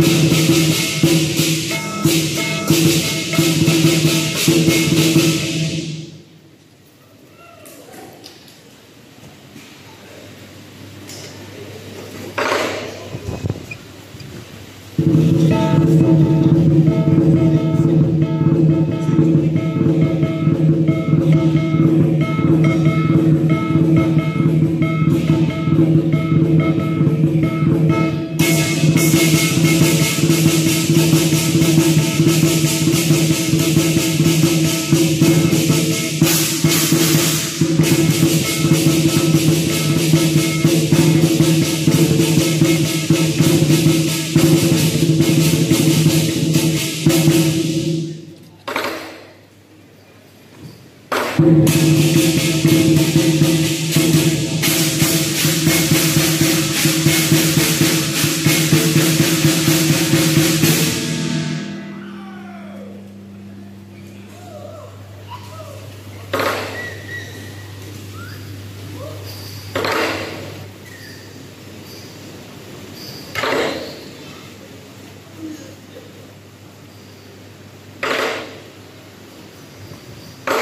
you.